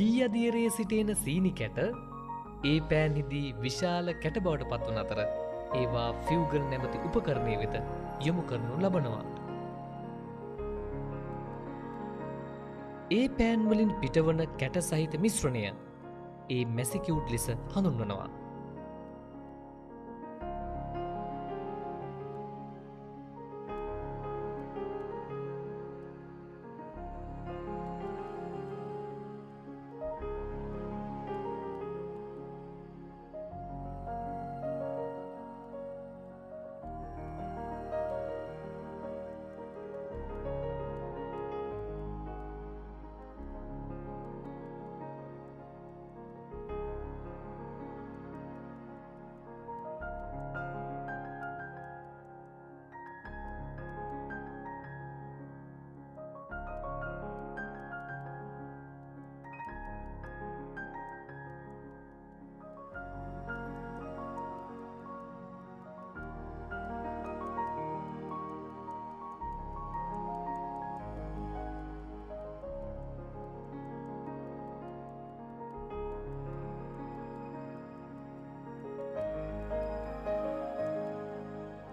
බී අදියරයේ සිටේන සීනි කැට ඒ පෑන්හිදී විශාල කැට බවට පත්වන අතර ඒවා ෆිව්ගල් නැමති උපකරණය වෙත යොමු කරනු ලබනවා. ඒ පෑන්වලින් පිටවන කැට සහිත මිශ්‍රණය ඒ මැසිකියුට් ලෙස හඳුන්වනවා.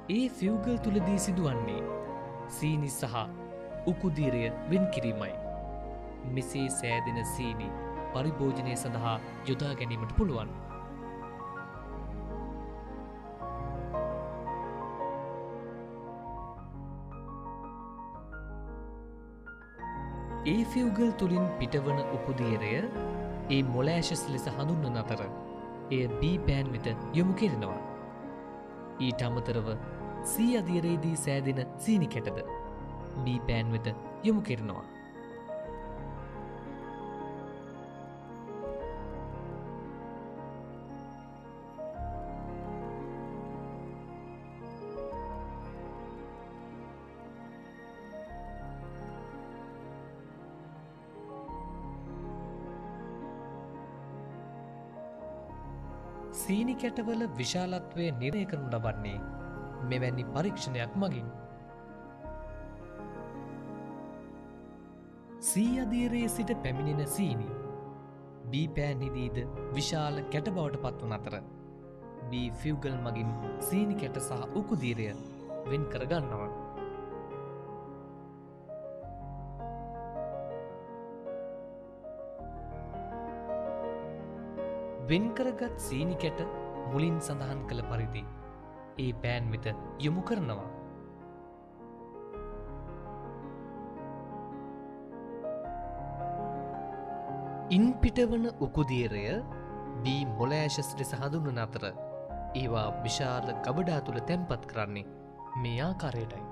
ඒ ෆිව්ගල් තුළදී සිදුවන්නේ සීනි සහ උකුදීරය වෙන් කිරීමයි. මෙසේ සෑදෙන සීනි පරිභෝජනය සඳහා යොදා ගැනීමට පුළුවන්. ඒ ෆිව්ගල් තුළින් පිටවන උකුදීරය ඒ මොලෑශස් ලෙස හඳුන්වන අතර එය බී පෑන් වෙත යොමු කෙරෙනවා. ඊට අමතරව සී අධීරයේදී සෑදෙන සීනි කැටද බී පෑන් වෙත යොමු කෙරෙනවා. සීනි කැටවල විශාලත්වය නිරය කරනු ලබන්නේ මෙවැනි පරීක්ෂණයක් මගින්. සී අධීරයේ සිට පැමිණෙන සීනි බීපෑන්හිදීද විශාල කැට බවට පත්වන අතර බී ෆිව්ගල් මගින් සීනි කැට සහ උකුදීරය වෙන් කරගන්නවා. වෙන්කරගත් සීනි කැට මුලින් සඳහන් කළ පරිදි ඒ පෑන් වෙත යොමු කරනවා. ඉන් පිටවන උකුදීරය බී මොලෑශස් ලෙස හඳුන්වන අතර ඒවා විශාල ගබඩා තුළ තැන්පත් කරන්නේ මේ ආකාරයටයි.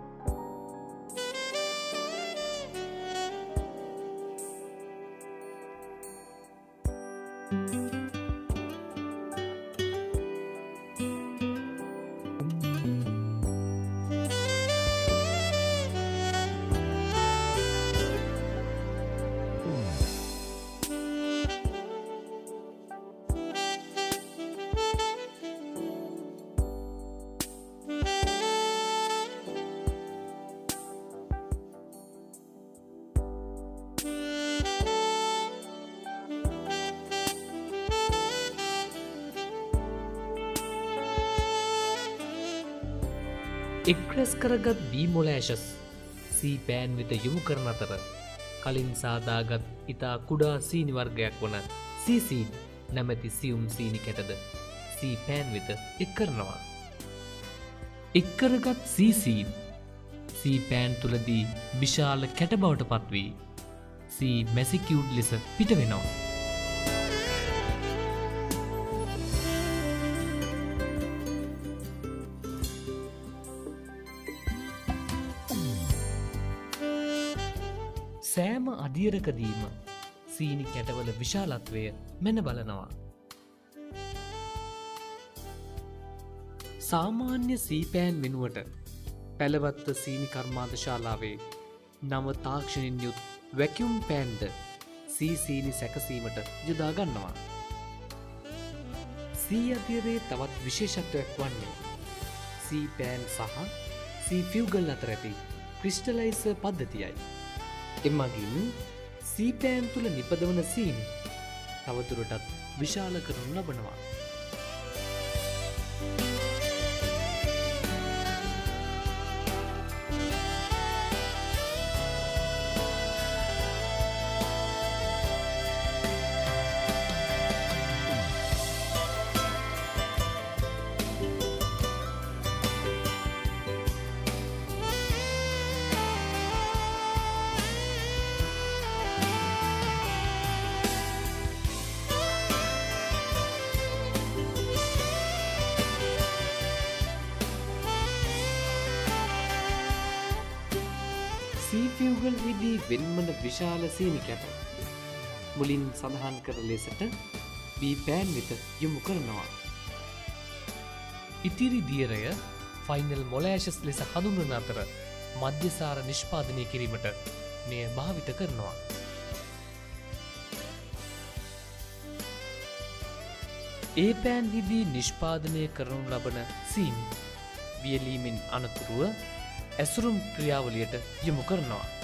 එක්රැස් කරගත් බීමොලෑශස් සීපෑන් වෙත යොමු කරන අතර කලින් සාදාගත් ඉතා කුඩා සීනිවර්ගයක් වන සීසීන් නැමැති සියුම් සීනි කැටද සීපෑන් වෙත එක් කරනවා. එක්කරගත් සීසීන් සීපෑන් තුළදී විශාල කැට බවට පත්වී සී මැසිකියුඩ් ලෙස පිට වෙනවා. සෑම අධීරකදීම සීනි කැටවල විශාලත්වය මෙන බලනවා. සාමාන්‍ය සීපෑන් වෙනුවට පැළවත්ත සීනි කර්මාද ශාලාවේ නව තාක්ෂණින් යුත් වැැකියුම් පෑන්ද සීසීනි සැකසීමට යොදාගන්නවා. සී අධීරයේ තවත් විශේෂත්වයක් වන්නේ සීපෑන් සහ සීෆිව්ගල් අතර ඇති ක්‍රිස්ටලයිස පද්ධතියයි. එමගින් සීපෑන් තුළ නිපදවන සීනි තවතුරටත් විශාල කරනු ලබනවා. සීෆියව්ගල් හිදී වෙන්මන විශාල සීනි කැට මුලින් සඳහන් කර ලෙසට බී පෑන් වෙත යොමු කරනවා. ඉතිරි දියරය ෆයිනල් මොලෑශස් ලෙස හඳුන්වන අතර මධ්‍යසාර නිෂ්පාදනය කිරීමට මෙය භාවිත කරනවා. ඒ පෑන් හිදී නිෂ්පාදනය කරනු ලබන සීන් වියලීමෙන් අනතුරුව ඇසුරුම් ක්‍රියාවලියට යොමු කරනවා.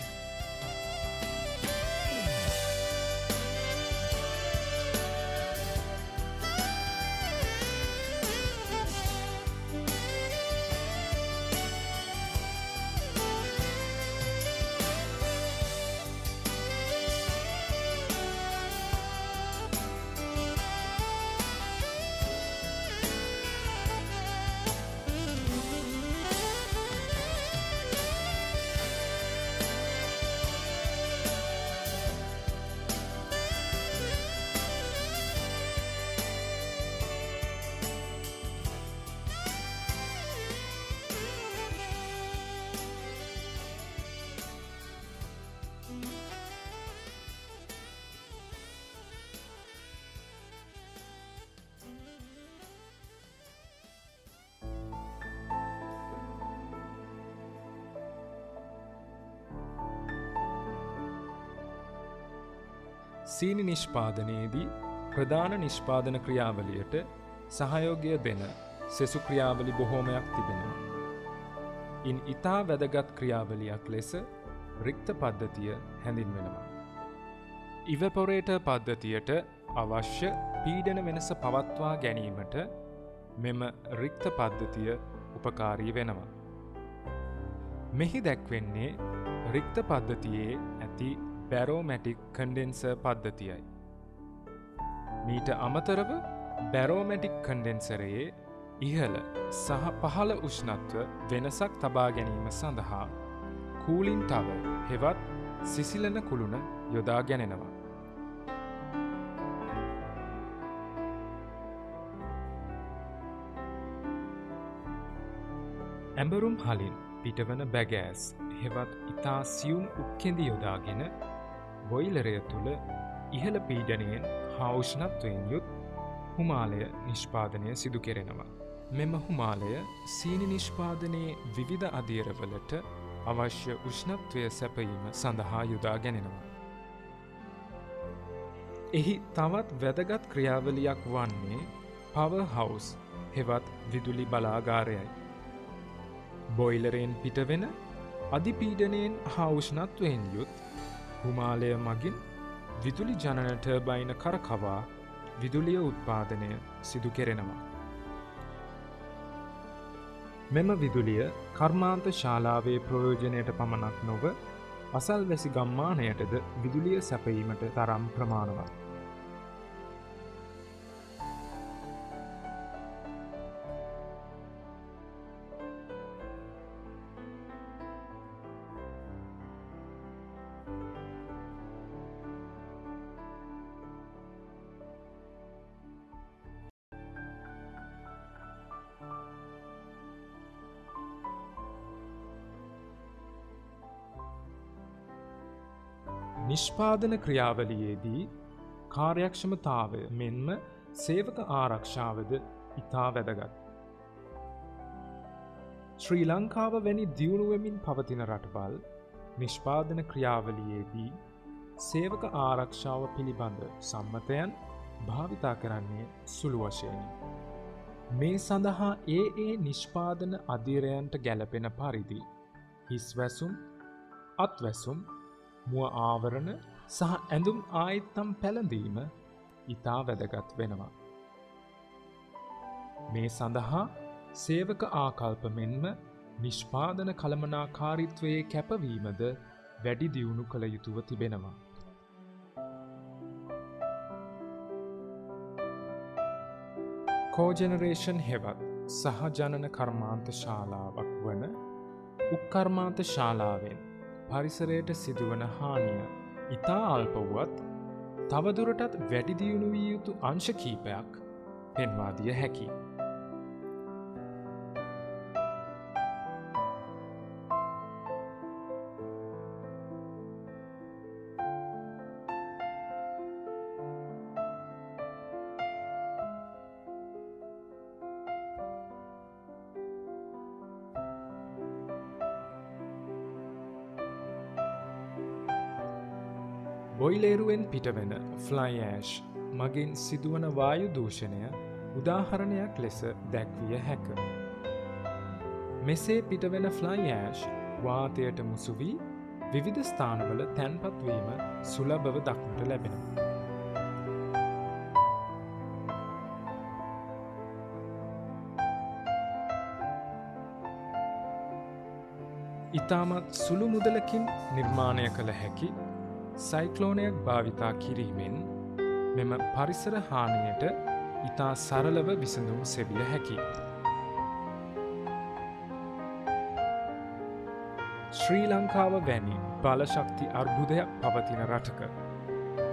සීනි නිෂ්පාදනයේදී ප්‍රධාන නිෂ්පාදන ක්‍රියාවලියට සහයෝගය දෙන සෙසු ක්‍රියාවලි බොහෝමයක් තිබෙනවා. ඉන් ඉතා වැදගත් ක්‍රියාවලියක් ලෙස රික්ත පද්ධතිය හැඳින්වෙනවා. ඉවපොරේට පද්ධතියට අවශ්‍ය පීඩන වෙනස පවත්වා ගැනීමට මෙම රික්ත පද්ධතිය උපකාරී වෙනවා. මෙහි දැක්වෙන්නේ රික්ත පද්ධතියේ ඇති බැරෝමැටික් කන්ඩෙන්ස පද්ධතියයි. මීට අමතරව බැරෝමැටික් කන්ඩෙන්සරයේ ඉහළ සහ පහළ උෂ්ණත්ව වෙනසක් තබා ගැනීම සඳහා කූලින් තව හෙවත් සිසිලන කුළුණ යොදා ගැනෙනවා. ඇඹරුම් හලින් පිටවන බැගෑස් හෙවත් ඉතා සියුම් උක්කෙදි යොදාගෙන බොයිලරය තුළ ඉහළ පීඩනයෙන් හෞෂ්ණත්වයෙන් යුත් හුමාලය නිෂ්පාදනය සිදු කෙරෙනවා. මෙම හුමාලය සීනි නිෂ්පාදනයේ විවිධ අධීරවලට අවශ්‍ය උෂ්ණත්වය සැපීම සඳහා යුදා ගැනෙනවා. එහි තවත් වැදගත් ක්‍රියාවලියක් වන්නේ පව හවස් හෙවත් විදුලි බලාගාරයයි. බොයිලරයෙන් පිටවෙන අධිපීඩනයෙන් හෞෂ්ණත්වයෙන් යුත් හුමාලය මගින් විදුලි ජනනට බයින කරකවා විදුලිය උත්පාදනය සිදු කෙරෙනවා. මෙම විදුලිය කර්මාන්ත ශාලාවේ ප්‍රයෝජනයට පමණක් නොව අසල් වැසි ගම්මානයටද විදුලිය සැපීමට තරම් ප්‍රමාණවත්. නිෂ්පාදන ක්‍රියාවලියේදී කාර්යක්ෂමතාවය මෙන්ම සේවක ආරක්ෂාවද ඉතා වැදගත්. ශ්‍රී ලංකාව වැනි දියුණුවමින් පවතින රටවල් නිෂ්පාදන ක්‍රියාවලියේදී සේවක ආරක්ෂාව පිළිබඳ සම්මතයන් භාවිතා කරන්නේ සුළු වශයනි. මේ සඳහා ඒ ඒ නිෂ්පාදන අධීරයන්ට ගැලපෙන පරිදි හිස්වැසුම් අත්වැසුම් මුව ආවරණ සහ ඇඳුම් ආයිත්තම් පැළඳීම ඉතා වැදගත් වෙනවා. මේ සඳහා සේවක ආකල්ප මෙන්ම නිෂ්පාදන කළමනාකාරිත්වයේ කැපවීමද වැඩි දියුණු කළ යුතුව තිබෙනවා. කෝජනරේෂන් හෙවත් සහජනන කර්මාන්ත ශාලාවක් වන උක්කර්මාන්ත ශාලාවෙන් පරිසරයට සිදුවන හානිය ඉතා අල්පවුවත් තවදුරටත් වැඩිදියුණු විය යුතු අංශ කීපයක් පෙන්වාදිය හැකි. බොයිලේරුවෙන් පිටවෙන ෆ්ලයිඇෂ් මගින් සිදුවන වායු දූෂණය උදාහරණයක් ලෙස දැක්විය හැක. මෙසේ පිටවෙන ෆ්ලයිඇෂ් වාතයට මුසුවී විවිධ ස්ථානවල තැන්පත්වීම සුලබව දක්නට ලැබෙනවා. ඉතාමත් සුළු මුදලකින් නිර්මාණය කළ හැකි සයිකලෝනයක් භාවිතා කිරීමෙන් මෙම පරිසර හානියට ඉතා සරලව විසඳුම් සෙවිය හැකි. ශ්‍රී ලංකාව වැනි බලශක්ති අර්බුදයක් පවතින රටක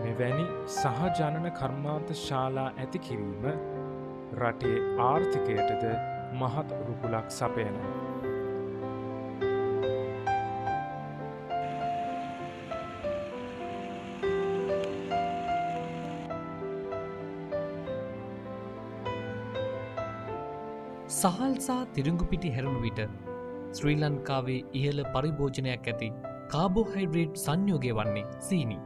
මෙවැනි සහජනන කර්මාන්ත ශාලා ඇති කිරීම රටේ ආර්ථිකයටද මහත් රුකුලක් සපයනවා. සහල්සා තිරිංගුපිටි හැරුණු විට ශ්‍රී ලංකාවේ ඉහළ පරිභෝජනයක් ඇති කාබෝහයිඩ්‍රේට් සංයෝගය වන්නේ සීනි.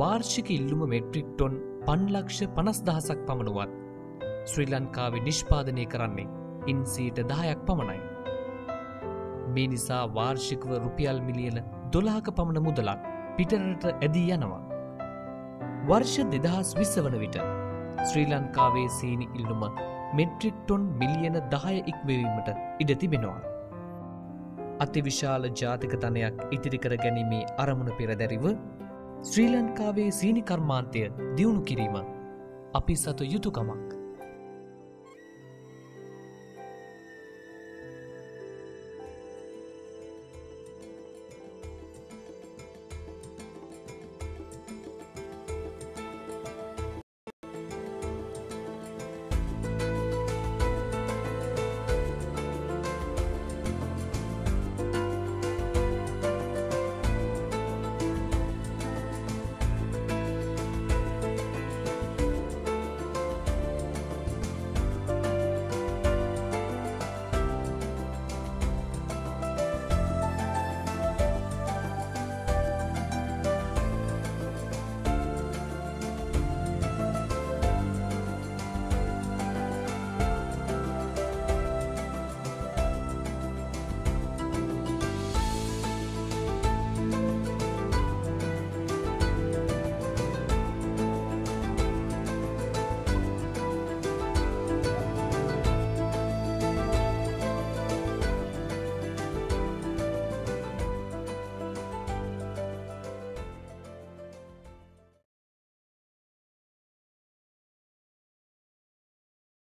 වාර්ෂික ඉල්ලුම මෙට්‍රික් ටොන් පන්ලක්ෂ පනස්දහසක් පමණුවත් ශ්‍රී ලංකාවේ නිෂ්පාදනය කරන්නේ ඉන්සීට දහයක් පමණයි. මේ නිසා වාර්ෂිකව රුපියල් මිලියන දොලාක පමණ මුදලක් පිටරට ඇදී යනවා. වර්ෂ දෙදහස් විස්ස වන විට ශ්‍රී ලංකාවේ සීනි ඉල්ලුම මෙට්‍රික්ටොන් මිලියන දහය ඉක්වවීමට ඉඩ තිබෙනවා. අතිවිශාල ජාතික තනයක් ඉතිරිකර ගැනීමේ අරමුණ පෙරදැරිව ශ්‍රී ලංකාවේ සීනිකර්මාන්තය දියුණු කිරීම අපි සතු යුතුකමක්.